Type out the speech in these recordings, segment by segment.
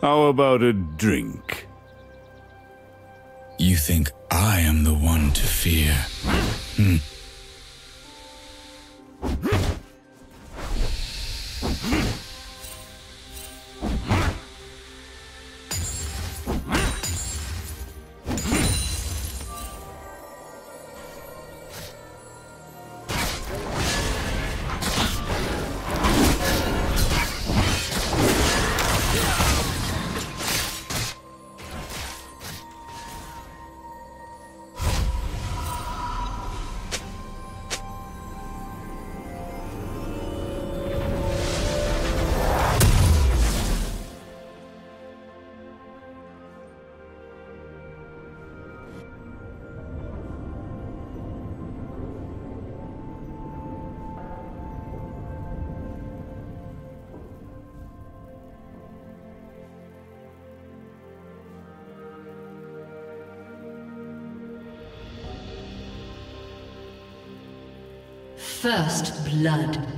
How about a drink? You think I am the one to fear? Hmm. First blood.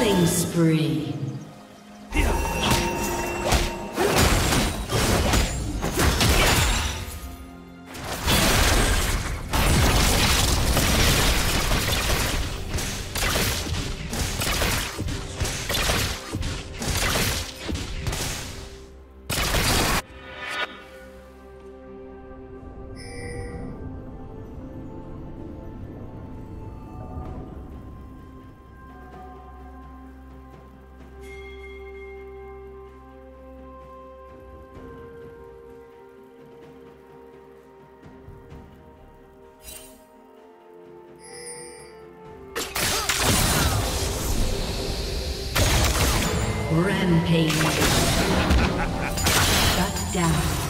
Killing spree. Rampage. Shut down.